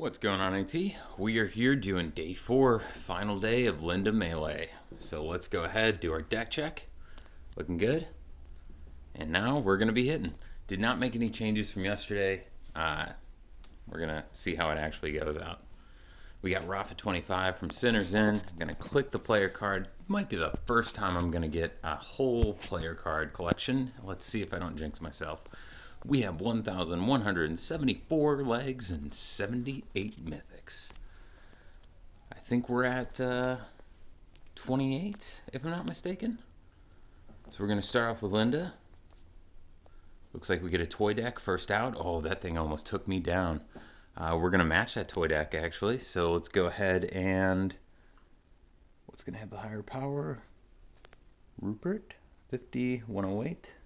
What's going on, AT? We are here doing day four, final day of Linda Melee. So let's go ahead, do our deck check. Looking good. And now we're going to be hitting. Did not make any changes from yesterday. Uh, we're going to see how it actually goes out. We got Rafa 25 from Sinners In. I'm going to click the player card. Might be the first time I'm going to get a whole player card collection. Let's see if I don't jinx myself. We have 1,174 legs and 78 mythics. I think we're at uh, 28, if I'm not mistaken. So we're going to start off with Linda. Looks like we get a toy deck first out. Oh, that thing almost took me down. Uh, we're going to match that toy deck, actually. So let's go ahead and... What's going to have the higher power? Rupert, 50, 108.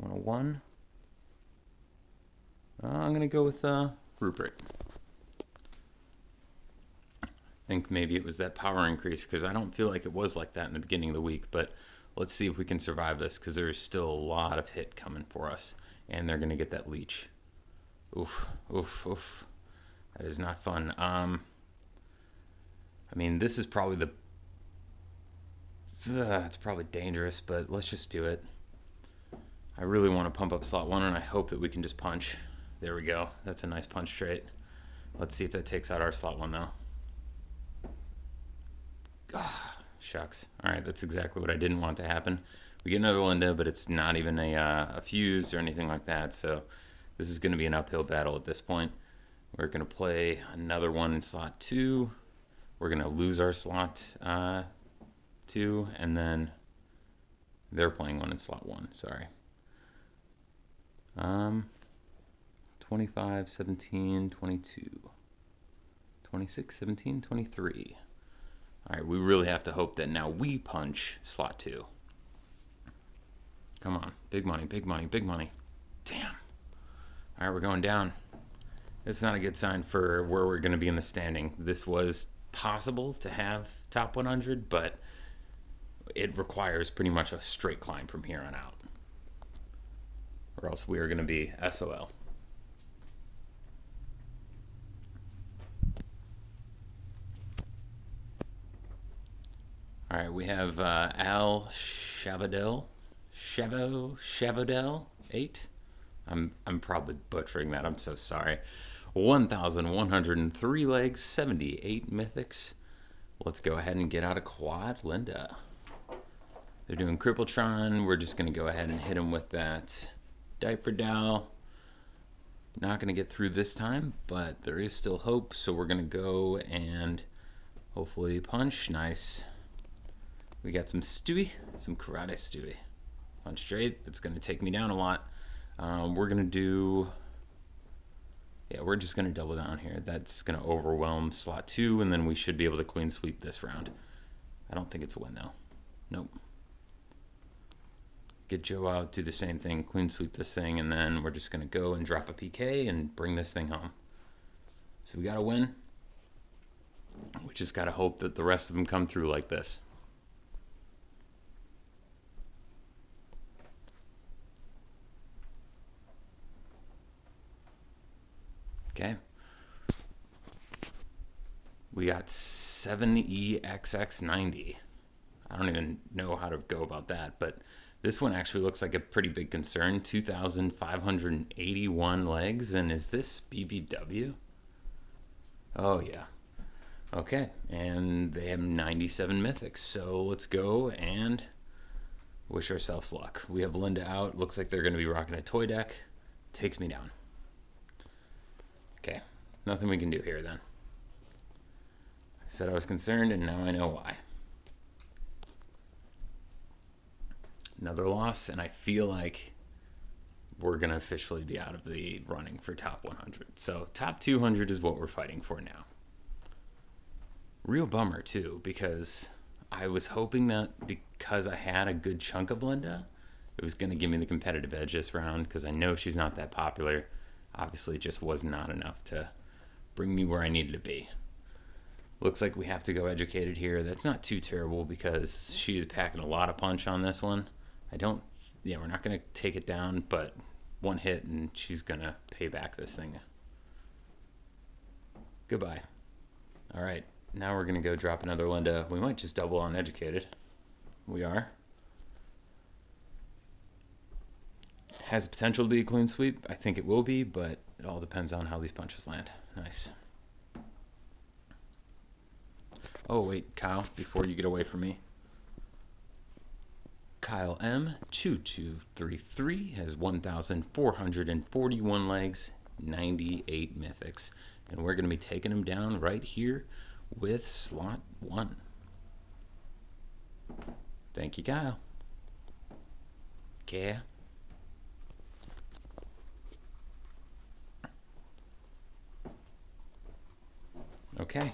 101. Uh, I'm going to go with uh. I think maybe it was that power increase because I don't feel like it was like that in the beginning of the week. But let's see if we can survive this because there's still a lot of hit coming for us. And they're going to get that leech. Oof, oof, oof. That is not fun. Um, I mean, this is probably the... Uh, it's probably dangerous, but let's just do it. I really want to pump up slot one, and I hope that we can just punch. There we go. That's a nice punch trait. Let's see if that takes out our slot one, though. Ah, shucks. All right, that's exactly what I didn't want to happen. We get another Linda, but it's not even a, uh, a fuse or anything like that, so this is going to be an uphill battle at this point. We're going to play another one in slot two. We're going to lose our slot uh, two, and then they're playing one in slot one. Sorry. Um, 25, 17, 22, 26, 17, 23. All right, we really have to hope that now we punch slot two. Come on, big money, big money, big money. Damn. All right, we're going down. It's not a good sign for where we're going to be in the standing. This was possible to have top 100, but it requires pretty much a straight climb from here on out or else we are going to be SOL. All right, we have uh, Al Shavadel, Chavo Shavadel, eight. I'm I'm probably butchering that. I'm so sorry. 1,103 legs, 78 mythics. Let's go ahead and get out a quad, Linda. They're doing Crippletron. We're just going to go ahead and hit him with that Diaper Dow. Not going to get through this time, but there is still hope. So we're going to go and hopefully punch. Nice. We got some Stewie, some Karate Stewie. Punch straight. That's going to take me down a lot. Um, we're going to do... Yeah, we're just going to double down here. That's going to overwhelm slot two, and then we should be able to clean sweep this round. I don't think it's a win, though. Nope get Joe out, do the same thing, clean sweep this thing, and then we're just going to go and drop a PK and bring this thing home. So we got to win. We just got to hope that the rest of them come through like this. Okay. We got 7EXX90. I don't even know how to go about that, but this one actually looks like a pretty big concern. 2,581 legs. And is this BBW? Oh, yeah. Okay. And they have 97 mythics. So let's go and wish ourselves luck. We have Linda out. Looks like they're going to be rocking a toy deck. Takes me down. Okay. Nothing we can do here then. I said I was concerned, and now I know why. Another loss, and I feel like we're going to officially be out of the running for top 100. So top 200 is what we're fighting for now. Real bummer, too, because I was hoping that because I had a good chunk of Linda, it was going to give me the competitive edge this round because I know she's not that popular. Obviously, just was not enough to bring me where I needed to be. Looks like we have to go educated here. That's not too terrible because she is packing a lot of punch on this one. I don't, yeah, we're not going to take it down, but one hit and she's going to pay back this thing. Goodbye. All right, now we're gonna go drop another Linda. We might just double on educated. We are. Has the potential to be a clean sweep. I think it will be, but it all depends on how these punches land. Nice. Oh, wait, Kyle, before you get away from me. Kyle M2233 has 1,441 legs, 98 mythics. And we're going to be taking him down right here with slot one. Thank you, Kyle. Okay. Okay.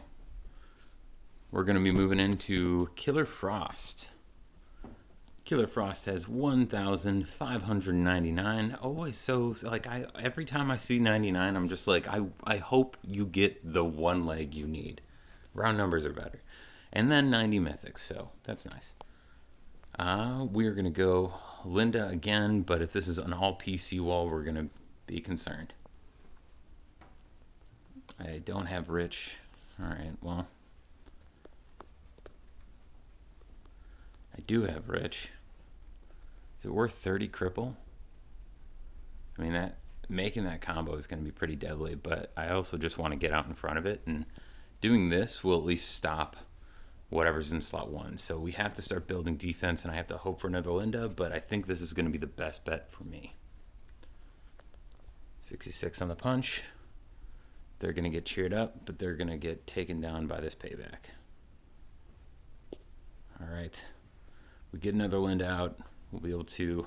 We're going to be moving into Killer Frost. Killer Frost has 1,599. Always so like I every time I see 99, I'm just like I I hope you get the one leg you need. Round numbers are better. And then 90 mythics, so that's nice. Uh, we're gonna go Linda again, but if this is an all PC wall, we're gonna be concerned. I don't have Rich. All right, well. I do have Rich. It worth 30 cripple? I mean, that making that combo is going to be pretty deadly, but I also just want to get out in front of it, and doing this will at least stop whatever's in slot one. So we have to start building defense, and I have to hope for another Linda, but I think this is going to be the best bet for me. 66 on the punch. They're going to get cheered up, but they're going to get taken down by this payback. All right. We get another Linda out we'll be able to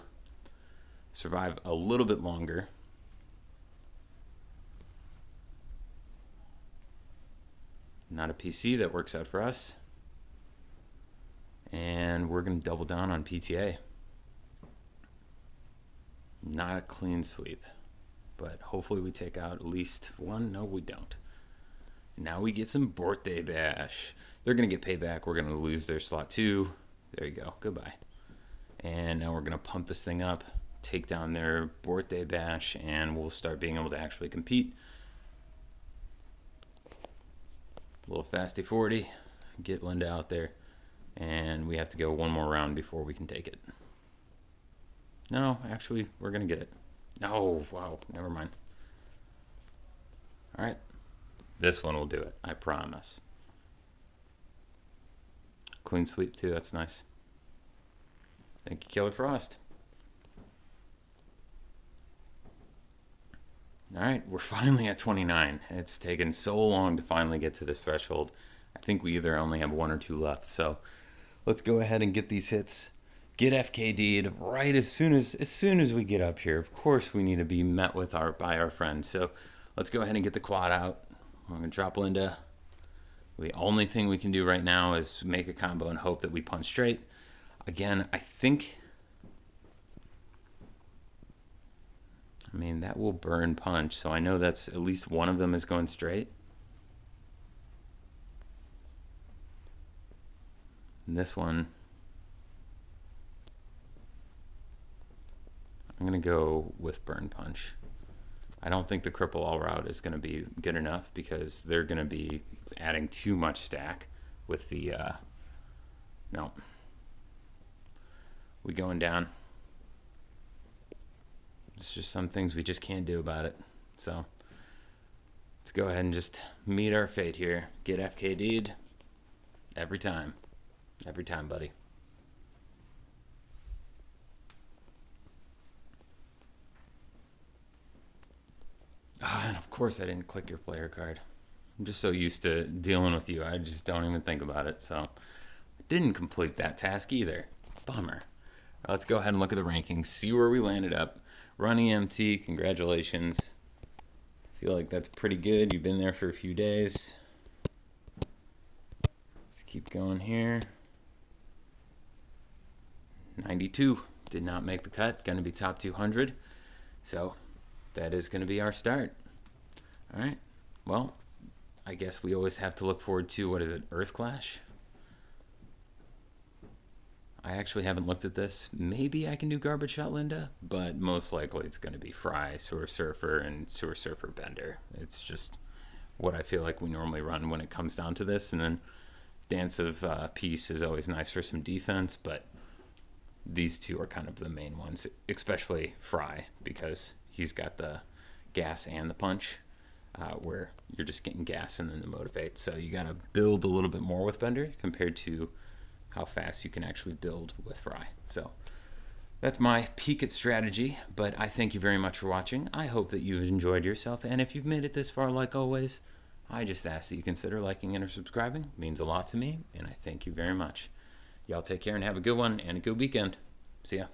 survive a little bit longer. Not a PC, that works out for us. And we're going to double down on PTA. Not a clean sweep, but hopefully we take out at least one. No, we don't. Now we get some birthday bash. They're going to get payback. We're going to lose their slot too. There you go. Goodbye. And now we're going to pump this thing up, take down their birthday bash, and we'll start being able to actually compete. A little fasty 40, get Linda out there, and we have to go one more round before we can take it. No, actually, we're going to get it. No, wow, never mind. All right, this one will do it, I promise. Clean sweep too, that's nice. Thank you, Killer Frost. All right, we're finally at 29. It's taken so long to finally get to this threshold. I think we either only have one or two left. So let's go ahead and get these hits. Get FKD'd right as soon as as soon as we get up here. Of course, we need to be met with our by our friends. So let's go ahead and get the quad out. I'm gonna drop Linda. The only thing we can do right now is make a combo and hope that we punch straight. Again, I think... I mean, that will burn punch, so I know that's at least one of them is going straight. And this one... I'm going to go with burn punch. I don't think the cripple all route is going to be good enough because they're going to be adding too much stack with the... Uh, no we going down. It's just some things we just can't do about it. So let's go ahead and just meet our fate here. Get FKD'd every time. Every time, buddy. Ah, and of course I didn't click your player card. I'm just so used to dealing with you, I just don't even think about it. So I didn't complete that task either. Bummer. Uh, let's go ahead and look at the rankings, see where we landed up. Running EMT, congratulations. feel like that's pretty good. You've been there for a few days. Let's keep going here. 92 did not make the cut. Going to be top 200. So that is going to be our start. All right. Well, I guess we always have to look forward to what is it, Earth Clash? I actually haven't looked at this. Maybe I can do Garbage Shot Linda, but most likely it's going to be Fry, Sewer Surfer, and Sewer Surfer Bender. It's just what I feel like we normally run when it comes down to this. And then Dance of uh, Peace is always nice for some defense, but these two are kind of the main ones, especially Fry, because he's got the gas and the punch, uh, where you're just getting gas and then the motivate. So you got to build a little bit more with Bender compared to how fast you can actually build with Fry. So that's my peek at strategy, but I thank you very much for watching. I hope that you've enjoyed yourself, and if you've made it this far, like always, I just ask that you consider liking and or subscribing. It means a lot to me, and I thank you very much. Y'all take care and have a good one and a good weekend. See ya.